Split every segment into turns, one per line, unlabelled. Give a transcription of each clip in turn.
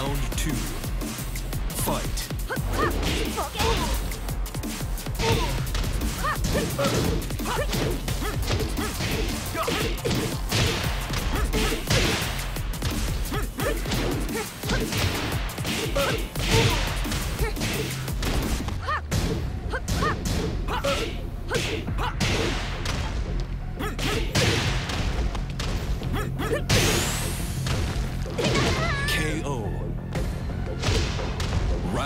Round two. Fight. KO.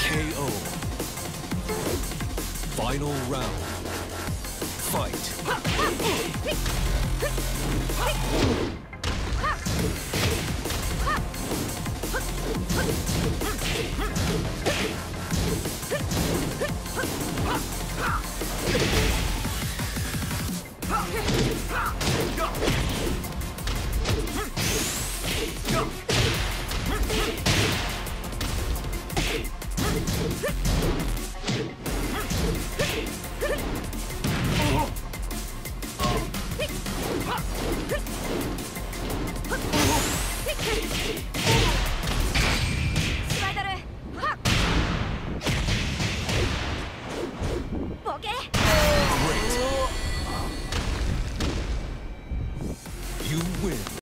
KO. Final round fight. Hit!